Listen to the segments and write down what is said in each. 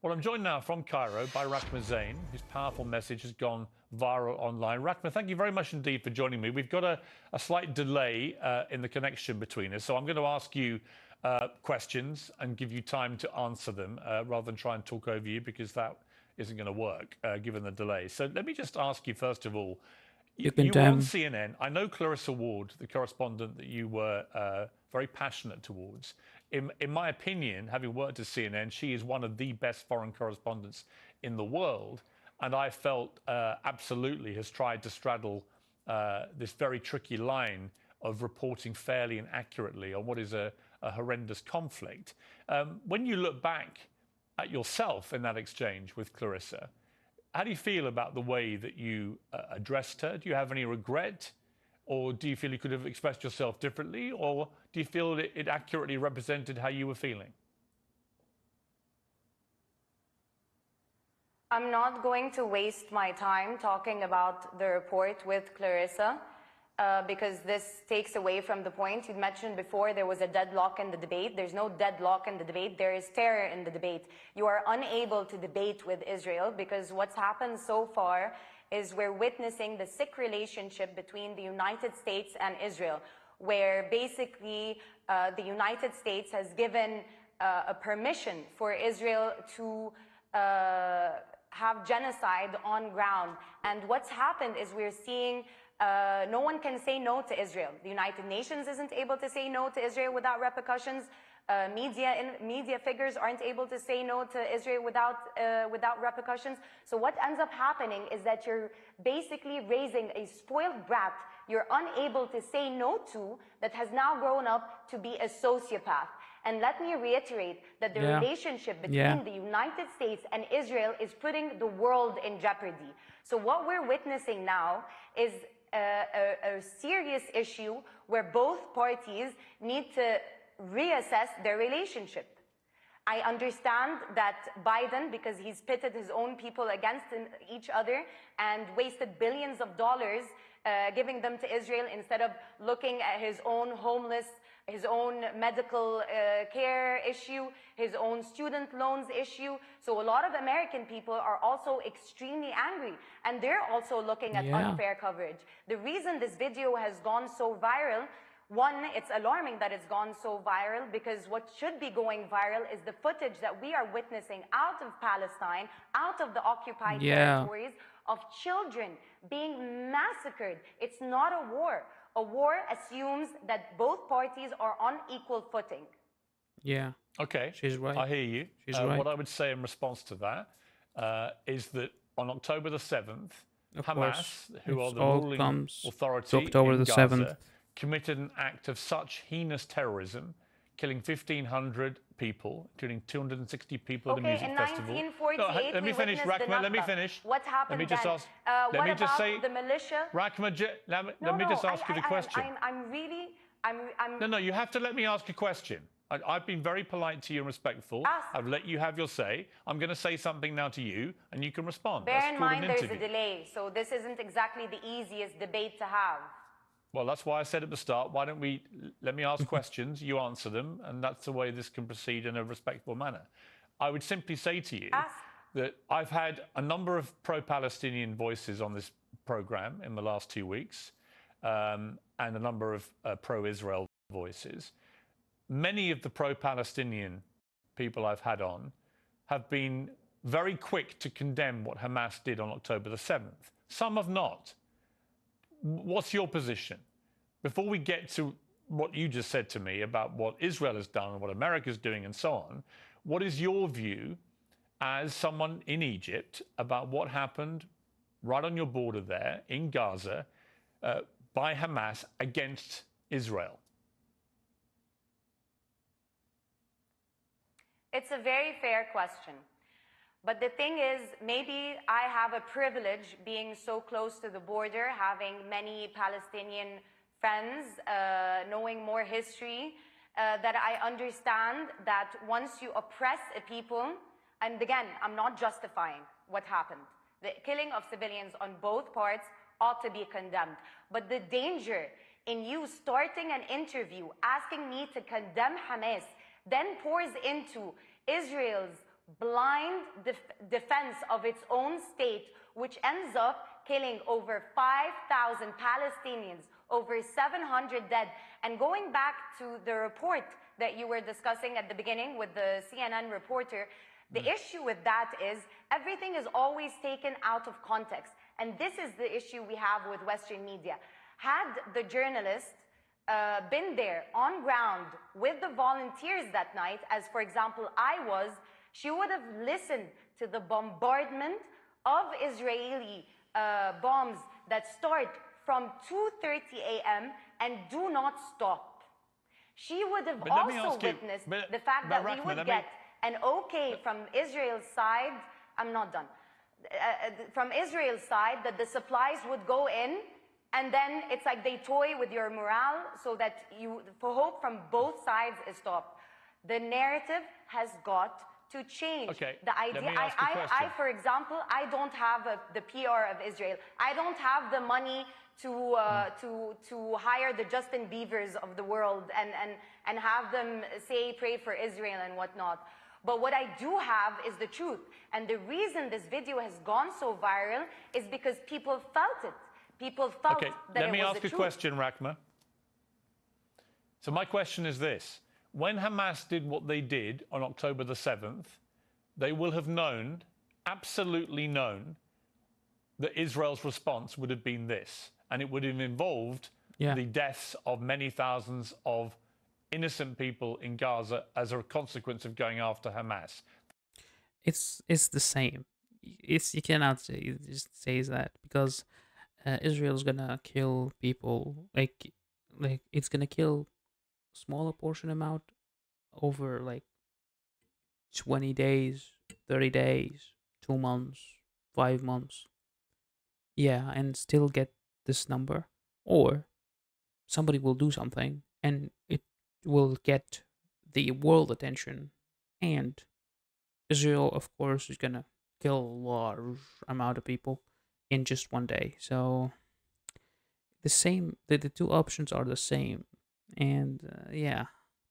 Well, I'm joined now from Cairo by Rahma Zein, whose powerful message has gone viral online. Rahma, thank you very much indeed for joining me. We've got a, a slight delay uh, in the connection between us, so I'm going to ask you uh, questions and give you time to answer them uh, rather than try and talk over you because that isn't going to work uh, given the delay. So let me just ask you first of all. You've been you were on CNN. I know Clarissa Ward, the correspondent that you were uh, very passionate towards. In, in my opinion, having worked at CNN, she is one of the best foreign correspondents in the world. And I felt uh, absolutely has tried to straddle uh, this very tricky line of reporting fairly and accurately on what is a, a horrendous conflict. Um, when you look back at yourself in that exchange with Clarissa, how do you feel about the way that you uh, addressed her? Do you have any regret? Or do you feel you could have expressed yourself differently? Or do you feel that it accurately represented how you were feeling? I'm not going to waste my time talking about the report with Clarissa uh, because this takes away from the point. You mentioned before there was a deadlock in the debate. There's no deadlock in the debate. There is terror in the debate. You are unable to debate with Israel because what's happened so far is we're witnessing the sick relationship between the United States and Israel, where basically uh, the United States has given uh, a permission for Israel to uh, have genocide on ground. And what's happened is we're seeing uh, no one can say no to Israel. The United Nations isn't able to say no to Israel without repercussions. Uh, media in, media figures aren't able to say no to Israel without uh, without repercussions. So what ends up happening is that you're basically raising a spoiled brat you're unable to say no to that has now grown up to be a sociopath. And let me reiterate that the Yeah. relationship between Yeah. the United States and Israel is putting the world in jeopardy. So what we're witnessing now is a, a, a serious issue where both parties need to reassess their relationship. I understand that Biden, because he's pitted his own people against each other and wasted billions of dollars uh, giving them to Israel instead of looking at his own homeless, his own medical uh, care issue, his own student loans issue. So a lot of American people are also extremely angry and they're also looking at Yeah. unfair coverage. The reason this video has gone so viral one, it's alarming that it's gone so viral because what should be going viral is the footage that we are witnessing out of Palestine, out of the occupied Yeah. territories, of children being massacred. It's not a war. A war assumes that both parties are on equal footing. Yeah. Okay. She's right. I hear you. She's Uh, right. What I would say in response to that uh, is that on October the 7th, Of Hamas, course, who are the all ruling comes to authority October in the Gaza, 7th. Committed an act of such heinous terrorism, killing 1,500 people, including 260 people at a Okay, music in festival. 1948, No, let me finish, Rahma. Let me finish. What happened Let me just then? ask. Uh, let what me just about say, the militia? Rahma, j- let me, No, let me no, just I- ask you the I- question. I'm, I'm really, I'm, I'm No, no, you have to let me ask a question. I, I've been very polite to you and respectful. Ask. I've let you have your say. I'm going to say something now to you, and you can respond. Bear That's in mind there's a delay, so this isn't exactly the easiest debate to have. Well, that's why I said at the start, why don't we let me ask questions, you answer them, and that's the way this can proceed in a respectful manner. I would simply say to you Ask. that I've had a number of pro Palestinian voices on this program in the last two weeks, um, and a number of uh, pro Israel voices. Many of the pro Palestinian people I've had on have been very quick to condemn what Hamas did on October the 7th. Some have not. What's your position? Before we get to what you just said to me about what Israel has done and what America is doing and so on, what is your view as someone in Egypt about what happened right on your border there in Gaza uh, by Hamas against Israel? It's a very fair question. But the thing is, maybe I have a privilege being so close to the border, having many Palestinian friends, uh, knowing more history, uh, that I understand that once you oppress a people, and again, I'm not justifying what happened. The killing of civilians on both parts ought to be condemned. But the danger in you starting an interview asking me to condemn Hamas then pours into Israel's blind def- defense of its own state, which ends up killing over 5,000 Palestinians, over 700 dead. And going back to the report that you were discussing at the beginning with the CNN reporter, the mm. issue with that is everything is always taken out of context. And this is the issue we have with Western media. Had the journalist uh, been there on ground with the volunteers that night, as for example I was, she would have listened to the bombardment of Israeli uh, bombs that start from 2.30 a.m. and do not stop. She would have but also witnessed you, but, the fact that we would get me... an okay from Israel's side. I'm not done. Uh, uh, from Israel's side, that the supplies would go in and then it's like they toy with your morale so that you, for hope from both sides is stopped. The narrative has got to change. Okay. The idea. I, I, I, for example, I don't have a, the PR of Israel. I don't have the money to uh, mm. to to hire the Justin Biebers of the world and and and have them say pray for Israel and whatnot. But what I do have is the truth. And the reason this video has gone so viral is because people felt it. People felt okay, that let me ask a question, Rahma. So my question is this. When Hamas did what they did on October the 7th, they will have known, absolutely known, that Israel's response would have been this. And it would have involved yeah. the deaths of many thousands of innocent people in Gaza as a consequence of going after Hamas. It's it's the same. It's you cannot say just say that because uh, Israel's gonna kill people like like it's gonna kill smaller portion amount over like 20 days 30 days two months five months yeah and still get this number or somebody will do something and it will get the world attention and israel of course is gonna kill a large amount of people in just one day. So the same, the, the two options are the same. And uh, yeah,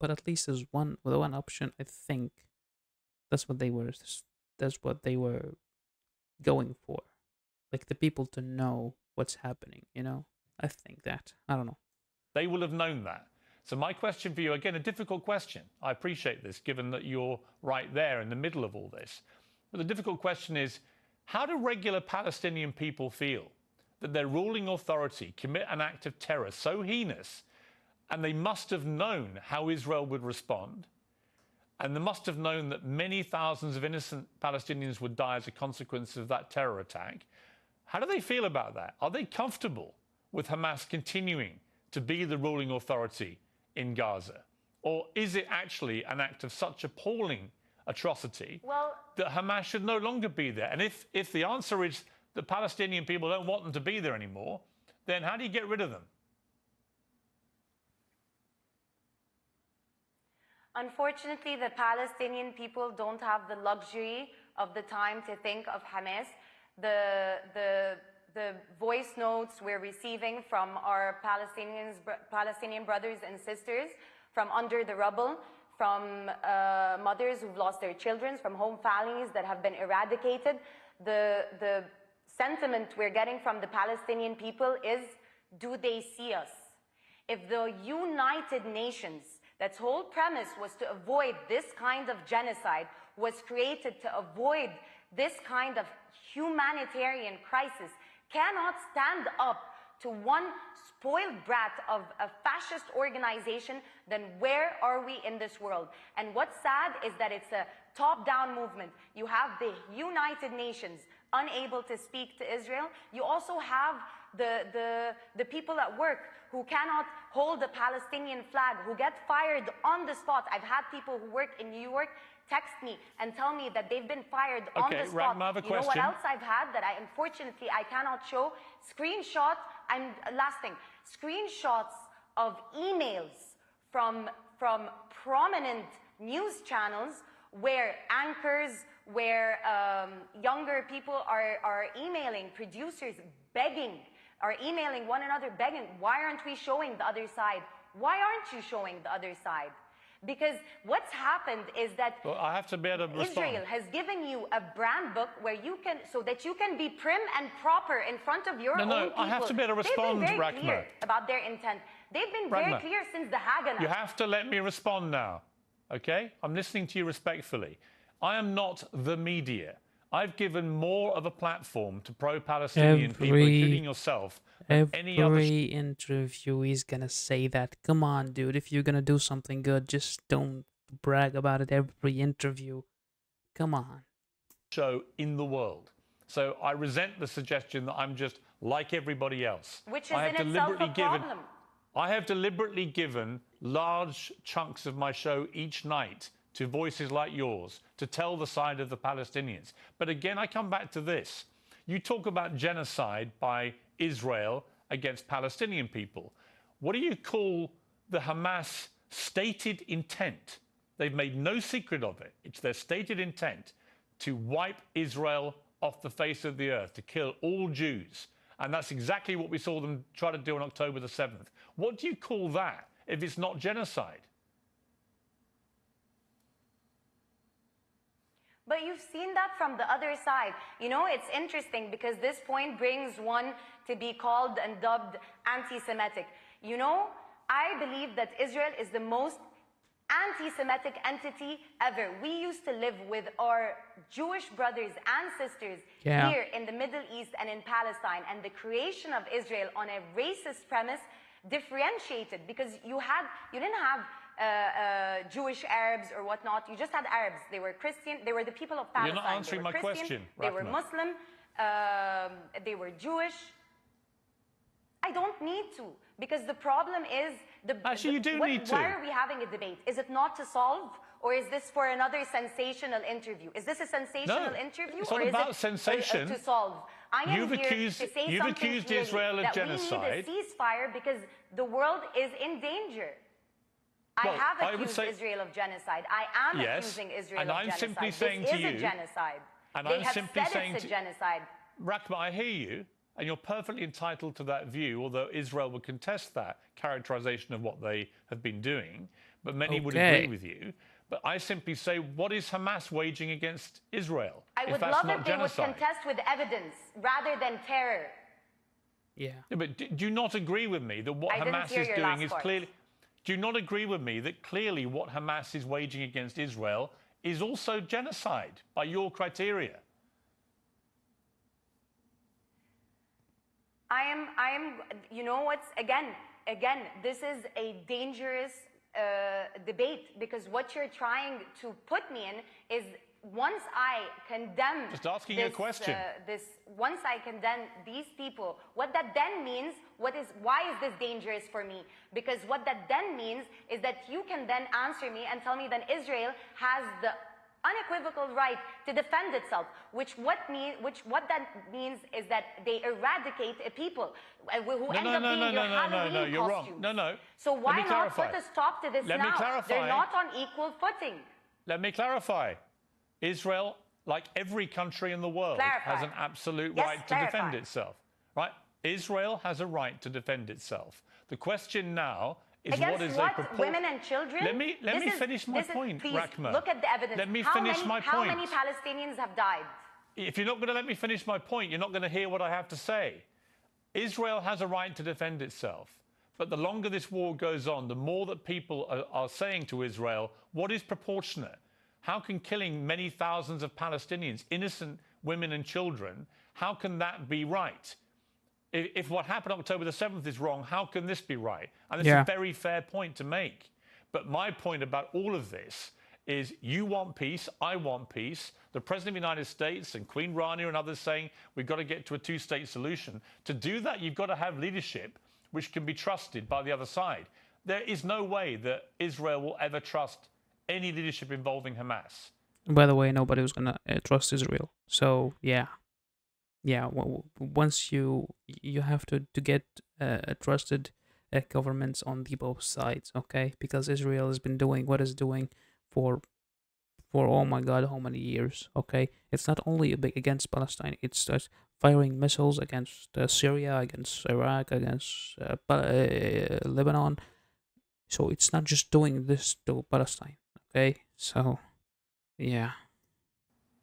but at least there's one, with one option, I think that's what they were, that's what they were going for. Like the people to know what's happening, you know? I think that. I don't know. They will have known that. So my question for you, again, a difficult question. I appreciate this, given that you're right there in the middle of all this. But the difficult question is, how do regular Palestinian people feel that their ruling authority commit an act of terror so heinous and they must have known how Israel would respond and they must have known that many thousands of innocent Palestinians would die as a consequence of that terror attack. How do they feel about that? Are they comfortable with Hamas continuing to be the ruling authority in Gaza? Or is it actually an act of such appalling atrocity well, that Hamas should no longer be there. And if, if the answer is the Palestinian people don't want them to be there anymore, then how do you get rid of them? Unfortunately, the Palestinian people don't have the luxury of the time to think of Hamas. The, the, the voice notes we're receiving from our Palestinians, Palestinian brothers and sisters from under the rubble from uh, mothers who've lost their children, from home families that have been eradicated. The, the sentiment we're getting from the Palestinian people is, do they see us? If the United Nations, that's whole premise was to avoid this kind of genocide, was created to avoid this kind of humanitarian crisis, cannot stand up to one spoiled brat of a fascist organization, then where are we in this world? And what's sad is that it's a top-down movement. You have the United Nations unable to speak to Israel. You also have the, the, the people at work who cannot hold the Palestinian flag, who get fired on the spot. I've had people who work in New York text me and tell me that they've been fired okay, on the spot. Right, you question. know what else I've had that I unfortunately I cannot show? Screenshots, I'm last thing, screenshots of emails from from prominent news channels where anchors, where um, younger people are, are emailing producers begging, are emailing one another begging, why aren't we showing the other side? Why aren't you showing the other side? Because what's happened is that Well, I have to be able to respond. Israel has given you a brand book where you can, so that you can be prim and proper in front of your No, own no, people. I have to be able to respond, They've been very clear about their intent. They've been very clear since the Haganah. You have to let me respond now. Okay? I'm listening to you respectfully. I am not the media. I've given more of a platform to pro Palestinian people, Every- including yourself, than any other. Every interview is gonna say that. Come on, dude. If you're gonna do something good, just don't brag about it every interview. Come on. show in the world. So I resent the suggestion that I'm just like everybody else. Which is I have in itself a deliberately given, problem. I have deliberately given large chunks of my show each night to voices like yours to tell the side of the Palestinians. But again, I come back to this. You talk about genocide by Israel against Palestinian people. What do you call the Hamas stated intent? They've made no secret of it. It's their stated intent to wipe Israel off the face of the earth, to kill all Jews. And that's exactly what we saw them try to do on October the 7th. What do you call that if it's not genocide? But you've seen that from the other side. You know, it's interesting because this point brings one to be called and dubbed anti Semitic. You know, I believe that Israel is the most anti Semitic entity ever. We used to live with our Jewish brothers and sisters Yeah. here in the Middle East and in Palestine, and the creation of Israel on a racist premise differentiated because you had you didn't have uh, uh, Jewish Arabs or whatnot. You just had Arabs. They were Christian. They were the people of Palestine. You're not answering they were my Christian, question, They were Muslim. Um, they were Jewish. I don't need to because the problem is the. Actually, you do what- need to. Why are we having a debate? Is it not to solve? Or is this for another sensational interview? Is this a sensational No, interview, it's or not is about it uh, sensation. to solve? I am You've here accused- to say you've something accused Israel of that genocide. We need a ceasefire because the world is in danger. I Well, have I would accused say- Israel of genocide. I am Yes, accusing Israel and of I'm genocide. simply this saying is to a genocide. and they I'm have simply said saying it's a to- genocide. Rahma, I hear you, and you're perfectly entitled to that view, although Israel would contest that characterization of what they have been doing. But many would agree with you. But I simply say, what is Hamas waging against Israel? I if would that's love not if they genocide? would contest with evidence rather than terror. Yeah. Yeah, but do, do you not agree with me that what I Hamas is doing is part. clearly. Do you not agree with me that clearly what Hamas is waging against Israel is also genocide by your criteria? I am, I am, you know what's, again, again, this is a dangerous uh, debate because what you're trying to put me in is once I condemn Just asking you a this, question. uh, this, once I condemn these people, what that then means, what is, why is this dangerous for me? Because what that then means is that you can then answer me and tell me that Israel has the unequivocal right to defend itself, which what mean, which what that means is that they eradicate a people uh, who No, end no, up no, being no, your no, no, no, no, you're wrong. No, no. So why not clarify. put a stop to this Let now? They're not on equal footing. Let me clarify. Israel, like every country in the world, Clarify. has an absolute Yes, right to defend itself. Right? Israel has a right to defend itself. The question now is Against what is what? a Women and children? Let me- let This me is- finish my this is- point, please, Rahma. Look at the evidence. Let me how finish many, my How point. many Palestinians have died? If you're not going to let me finish my point, you're not going to hear what I have to say. Israel has a right to defend itself. But the longer this war goes on, the more that people are, are saying to Israel, what is proportionate? How can killing many thousands of Palestinians, innocent women and children, how can that be right? If, if what happened October the 7th is wrong, how can this be right? And it's Yeah. a very fair point to make. But my point about all of this is you want peace, I want peace. The President of the United States and Queen Rania and others saying we've got to get to a two state solution. To do that, you've got to have leadership which can be trusted by the other side. There is no way that Israel will ever trust any leadership involving Hamas. By the way, nobody was gonna uh, trust Israel. So yeah, yeah. W- once you you have to to get uh, trusted uh, governments on the both sides, okay? Because Israel has been doing what it's doing for for oh my god, how many years? Okay, it's not only against Palestine; it starts firing missiles against uh, Syria, against Iraq, against uh, uh, Lebanon. So it's not just doing this to Palestine. Okay, so yeah.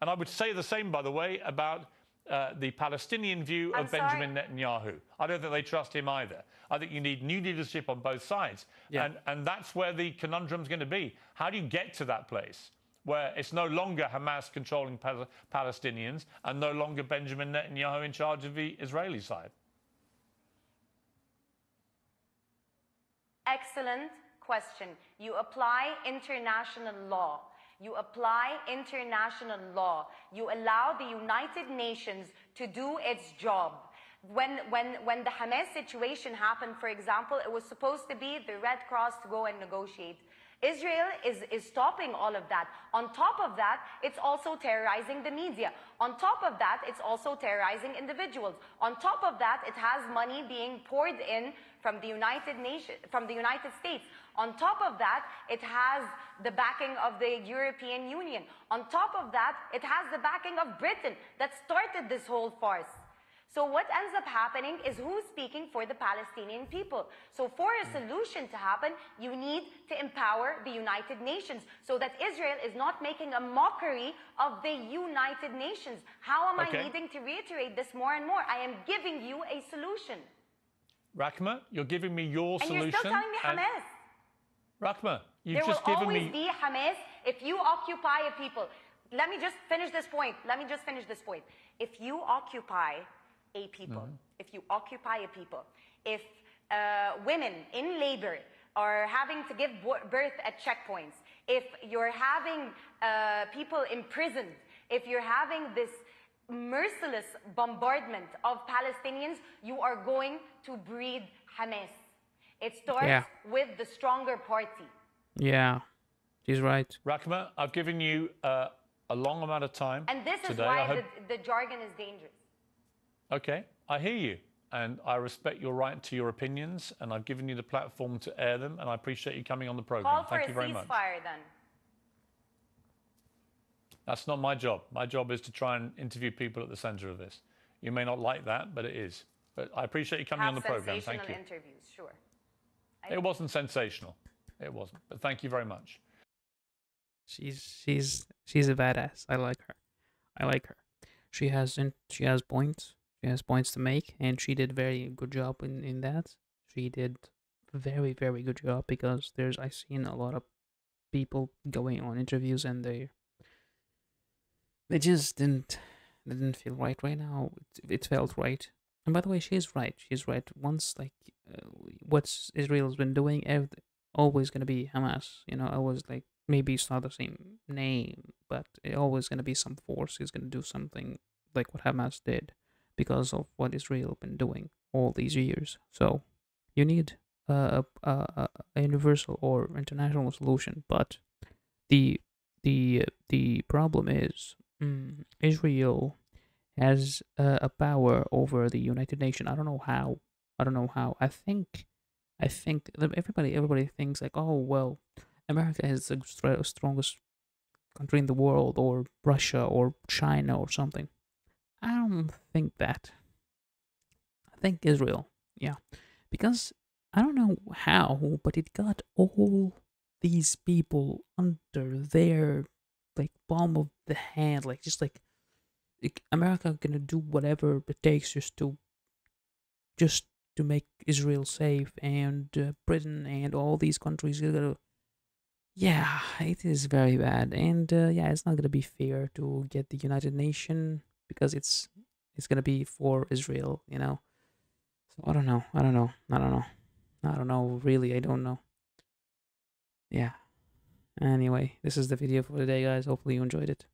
And I would say the same, by the way, about uh, the Palestinian view I'm of Benjamin Netanyahu. I don't think they trust him either. I think you need new leadership on both sides. Yeah. And, and that's where the conundrum's going to be. How do you get to that place where it's no longer Hamas controlling Pal- Palestinians and no longer Benjamin Netanyahu in charge of the Israeli side? Excellent question. You apply international law. You apply international law. You allow the United Nations to do its job. When, when, when the Hamas situation happened, for example, it was supposed to be the Red Cross to go and negotiate. Israel is, is stopping all of that. On top of that, it's also terrorizing the media. On top of that, it's also terrorizing individuals. On top of that, it has money being poured in from the United Nations, from the United States. On top of that, it has the backing of the European Union. On top of that, it has the backing of Britain that started this whole farce. So what ends up happening is who's speaking for the Palestinian people. So for a solution to happen, you need to empower the United Nations so that Israel is not making a mockery of the United Nations. How am Okay. I needing to reiterate this more and more? I am giving you a solution. Rahma, you're giving me your And solution. you're still telling me Hamas. Rahma, you've There just will always be Hamas if you occupy a people. Let me just finish this point. Let me just finish this point. If you occupy a people, Mm-hmm. if you occupy a people, if uh, women in labor are having to give birth at checkpoints, if you're having uh, people imprisoned, if you're having this merciless bombardment of Palestinians, you are going to breed Hamas. It starts Yeah. with the stronger party. Yeah, she's right. Rahma, I've given you uh, a long amount of time. And this is today. I why hope- the, the jargon is dangerous. Okay, I hear you. And I respect your right to your opinions, and I've given you the platform to air them, and I appreciate you coming on the program. Call for Thank a you very much. ceasefire then. That's not my job. My job is to try and interview people at the center of this. You may not like that, but it is. But I appreciate you coming on the program. Thank you. interviews, sure. It wasn't sensational. It wasn't. But thank you very much. She's she's she's a badass. I like her. I like her. She has in, she has points. She has points to make, and she did very good job in in that. She did very very good job because there's I seen a lot of people going on interviews and they they just didn't they didn't feel right right now. It, it felt right. And by the way, she's right. She's right. Once like uh, what's Israel's been doing, ev- always gonna be Hamas. You know, always like maybe it's not the same name, but it always gonna be some force is gonna do something like what Hamas did because of what Israel been doing all these years. So you need a a, a, a universal or international solution, but the the the problem is mm, Israel has uh, a power over the United Nations. I don't know how. I don't know how. I think, I think everybody everybody thinks like, oh well, America is the strongest country in the world, or Russia, or China, or something. I don't think that. I think Israel, yeah, because I don't know how, but it got all these people under their like palm of the hand, like just like like, America gonna do whatever it takes just to just to make Israel safe and uh, Britain and all these countries gonna yeah it is very bad and uh, yeah it's not gonna be fair to get the United Nation because it's it's gonna be for Israel you know? So I don't know I don't know I don't know I don't know really I don't know. Yeah. Anyway this is the video for today guys. Hopefully you enjoyed it